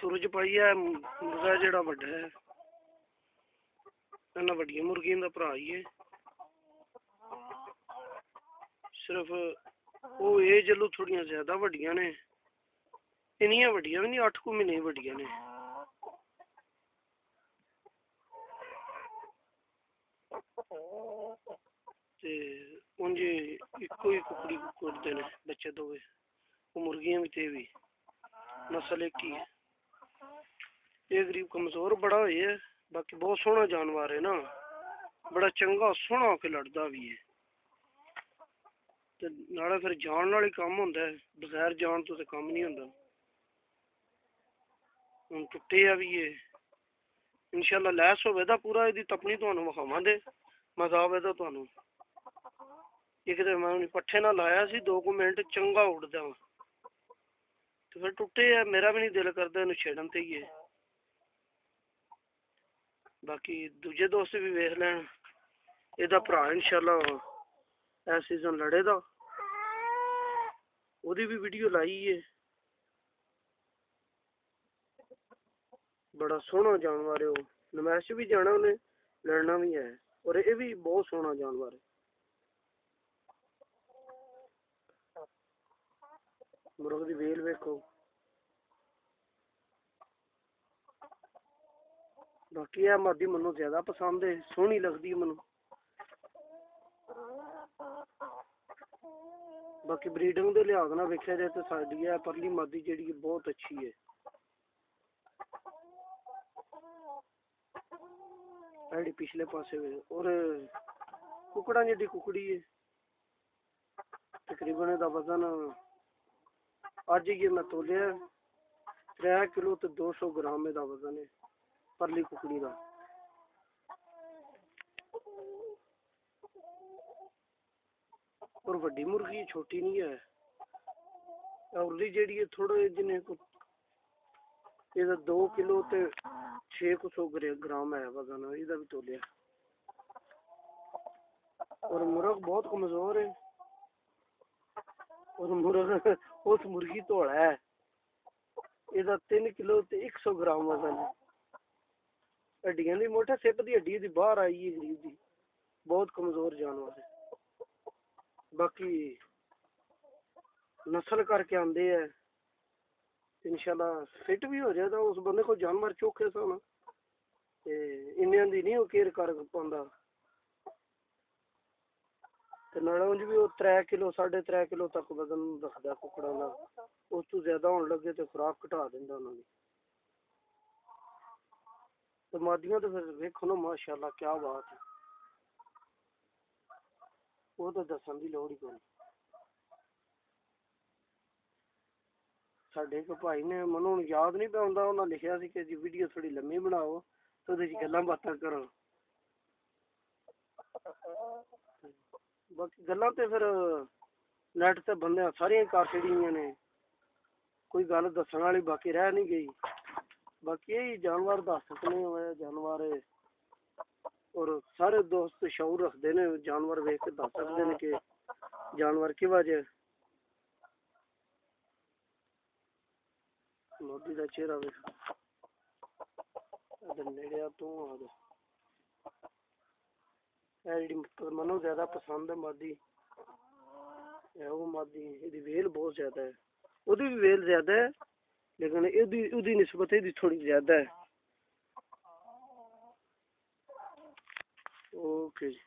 ਸੂਰਜ ਪਾਈ ਹੈ ਮੁਰਗਾ ਜਿਹੜਾ ਵੱਡਾ ਹੈ। ਇਹਨਾਂ ਵੱਡੀਆਂ ਮੁਰਗੀਆਂ ਦਾ ਭਰਾ ਹੀ ਹੈ। ਸਿਰਫ ਉਹ ਇਹ ਜਲੋ ਥੋੜੀਆਂ ਜ਼ਿਆਦਾ ਵੱਡੀਆਂ ਨੇ। ਇੰਨੀਆਂ ਵੱਡੀਆਂ ਵੀ ਨਹੀਂ 8 ਕੁ ਮਹੀਨੇ ਵੱਡੀਆਂ ਨੇ। ਤੇ ਉਂਝ ਇੱਕੋ ਹੀ ਕੁਕੜੀ ਕੁੱਟਦੇ ਨੇ ਬੱਚੇ ਦੋਵੇਂ। ਉਹ ਮੁਰਗੀਆਂ ਵੀ ਤੇ ਵੀ। ਨਸਲ ਇੱਕ ਹੀ ਹੈ। ਇਹ ਗਰੀਬ ਕਮਜ਼ੋਰ ਬੜਾ ਹੋਇਆ ਹੈ, ਬਾਕੀ ਬਹੁਤ ਸੋਹਣਾ ਜਾਨਵਰ ਹੈ ਨਾ। ਬੜਾ ਚੰਗਾ ਸੋਹਣਾ ਹੋ ਕੇ ਲੜਦਾ ਵੀ ਹੈ। ਤੇ ਨਾਲੇ ਫਿਰ ਜਾਣ ਨਾਲ ਹੀ ਕੰਮ ਹੁੰਦਾ ਹੈ ਬਗੈਰ ਜਾਣ ਤੋਂ ਤੇ ਕੰਮ ਨਹੀਂ ਹੁੰਦਾ। ਹੁਣ ਟੁੱਟੇ ਆ ਵੀ ਇਹ। ਇਨਸ਼ਾਅੱਲਾ ਲੈਸ ਹੋਵੇ ਤਾਂ ਪੂਰਾ ਇਹਦੀ ਤਪਣੀ ਤੁਹਾਨੂੰ ਵਿਖਾਵਾਂਗੇ। ਮਜ਼ਾ ਆਵੇ ਤਾਂ ਤੁਹਾਨੂੰ। ਇੱਕ ਤੇ ਮੈਂ ਉਹਨੇ ਪੱਠੇ ਨਾਲ ਲਾਇਆ ਸੀ 2 ਕੁ ਮਿੰਟ ਚੰਗਾ ਉੱਡਦਾ ਵਾ। ਤੇ ਫਿਰ ਟੁੱਟੇ ਆ ਮੇਰਾ ਵੀ ਨਹੀਂ ਦਿਲ ਕਰਦਾ ਇਹਨੂੰ ਛੇੜਨ ਤੇ ਹੀ ਹੈ ਬਾਕੀ ਦੂਜੇ ਦੋਸਤ ਵੀ ਵੇਖ ਲੈਣ। ਇਹਦਾ ਭਰਾ ਇਨਸ਼ਾਅੱਲਾ ਇਸ ਸੀਜ਼ਨ ਲੜੇਗਾ। ਉਹਦੀ ਵੀ ਵੀਡੀਓ ਲਾਈ ਏ। ਬੜਾ ਸੋਹਣਾ ਜਾਨਵਰ ਹੈ ਉਹ। ਨਮਾਇਸ਼ ਵੀ ਜਾਣਾ ਉਹਨੇ, ਲੜਨਾ ਵੀ ਹੈ। ਔਰ ਇਹ ਵੀ ਬਹੁਤ ਸੋਹਣਾ ਜਾਨਵਰ ਹੈ ਮੁਰਗ ਦੀ ਵੇਲ ਵੇਖੋ। ਬਾਕੀ ਇਹ ਮਾਦੀ ਮੈਨੂੰ ਜ਼ਿਆਦਾ ਪਸੰਦ ਹੈ ਸੋਹਣੀ ਲੱਗਦੀ ਹੈ ਮੈਨੂੰ। ਬਾਕੀ ਬਰੀਡਿੰਗ ਦੇ ਲਿਹਾਜ਼ ਨਾਲ ਵੇਖਿਆ ਜਾਏ ਤਾਂ ਸਾਡੀ ਇਹ ਪਰਲੀ ਮਾਦੀ ਜਿਹੜੀ ਬਹੁਤ ਅੱਛੀ ਹੈ ਜਿਹੜੀ ਪਿਛਲੇ ਪਾਸੇ ਵੇ, ਔਰ ਕੁਕੜਾਂ ਜਿਹੜੀ ਕੁਕੜੀ ਹੈ ਤਕਰੀਬਨ ਇਹਦਾ ਵਜ਼ਨ ਅੱਜ ਹੀ ਮੈਂ ਤੋਲਿਆ 3 ਕਿਲੋ ਤੇ 200 ਗ੍ਰਾਮ ਇਹਦਾ ਵਜ਼ਨ ਹੈ ਪਰਲੀ ਕੁਕੜੀ ਦਾ ਔਰ ਵੱਡੀ ਮੁਰਗੀ ਛੋਟੀ ਨਹੀਂ ਹੈ ਔਰਲੀ ਜਿਹੜੀ ਹੈ ਥੋੜਾ ਜਿਹਨੇ ਕੁ ਇਹਦਾ 2 ਕਿਲੋ ਤੇ 600 ਗ੍ਰਾਮ ਹੈ ਵਜ਼ਨ ਇਹਦਾ ਵੀ ਤੋਲਿਆ ਔਰ ਮੁਰਗ ਬਹੁਤ ਕਮਜ਼ੋਰ ਹੈ ਔਰ ਮੁਰਗ ਉਸ ਮੁਰਗੀ ਧੋਲਾ ਹੈ ਇਹਦਾ 3 ਕਿਲੋ ਤੇ 100 ਗ੍ਰਾਮ ਵਜ਼ਨ ਹੈ ਹੱਡੀਆਂ ਦੀ ਮੋਟਾ ਸਿਪ ਦੀ ਹੱਡੀ ਦੀ ਬਾਹਰ ਆਈ ਹੈ ਗਰੀਬ ਦੀ। ਬਹੁਤ ਕਮਜ਼ੋਰ ਜਾਨਵਰ ਹੈ ਬਾਕੀ ਨਸਲ ਕਰਕੇ ਆਂਦੇ ਆ। ਇਨਸ਼ਾਅੱਲਾ ਫਿੱਟ ਵੀ ਹੋ ਜਾਏਗਾ ਉਸ ਬੰਦੇ ਕੋਲ ਜਾਨਵਰ ਚੋਖੇ ਸਨ ਤੇ ਇੰਨਿਆਂ ਦੀ ਨਹੀਂ ਉਹ ਕੇਅਰ ਕਰ ਪਾਉਂਦਾ। ਤੇ ਨਾਲੇ ਉਂਝ ਵੀ ਉਹ 3 ਕਿਲੋ 3.5 ਕਿਲੋ ਤੱਕ ਵਜ਼ਨ ਰੱਖਦਾ ਕੁਕੜਾਂ ਦਾ। ਉਸ ਤੋਂ ਜ਼ਿਆਦਾ ਹੋਣ ਲੱਗੇ ਤੇ ਖੁਰਾਕ ਘਟਾ ਦਿੰਦਾ ਉਹਨਾਂ ਦੀ। ਤੇ ਮਾਦੀਆਂ ਤਾਂ ਫਿਰ ਵੇਖੋ ਨਾ, ਮਾਸ਼ਾਅੱਲਾ ਕੀ ਬਾਤ ਹੈ। ਉਹ ਤਾਂ ਦੱਸਣ ਦੀ ਲੋੜ ਹੀ ਕੋਈ ਸਾਡੇ ਇੱਕ ਭਾਈ ਨੇ ਮੈਨੂੰ ਹੁਣ ਯਾਦ ਨਹੀਂ ਪਿਆ ਉਹਨਾਂ ਲਿਖਿਆ ਸੀ ਕਿ ਜੀ ਵੀਡੀਓ ਥੋੜੀ ਲੰਮੀ ਬਣਾਓ ਤੇ ਉਹਦੇ 'ਚ ਗੱਲਾਂ ਬਾਤਾਂ ਕਰੋ ਬਾਕੀ ਗੱਲਾਂ ਤੇ ਫਿਰ ਨੈਟ ਤੇ ਬੰਦਿਆਂ ਸਾਰੀਆਂ ਕਰ ਛੜੀਆਂ ਨੇ। ਕੋਈ ਗੱਲ ਦੱਸਣ ਵਾਲੀ ਬਾਕੀ ਰਹਿ ਨਹੀਂ ਗਈ। ਬਾਕੀ ਇਹ ਹੀ ਜਾਨਵਰ ਦੱਸ ਸਕਨੇ ਹੋਏ ਜਾਨਵਰ ਹੈ ਔਰ ਸਾਰੇ ਦੋਸਤ ਸ਼ੌਰ ਰੱਖਦੇ ਨੇ, ਜਾਨਵਰ ਵੇਖ ਕੇ ਦੱਸ ਸਕਦੇ ਨੇ ਕਿ ਜਾਨਵਰ ਕੀ ਵਜ੍ਹਾ ਮੋਦੀ ਦਾ ਚਿਹਰਾ ਵੇਖ। ਇਹਦੇ ਨੇੜੇ ਆ ਤੂੰ ਆ ਜਾ ਇਹ ਜਿਹੜੀ ਮ- ਮੈਨੂੰ ਜ਼ਿਆਦਾ ਪਸੰਦ ਮਾਦੀ। ਮਾਦੀ, ਇਹਦੀ ਵੇਲ ਬਹੁਤ ਜ਼ਿਆਦਾ ਹੈ। ਉਹਦੀ ਵੀ ਵੇਲ ਜ਼ਿਆਦਾ ਹੈ। ਲੇਕਿਨ ਇਹਦੀ ਉਹਦੀ ਨਿਸਬਤ ਇਹਦੀ ਥੋੜੀ ਜ਼ਿਆਦਾ ਹੈ। ਓਕੇ ਜੀ।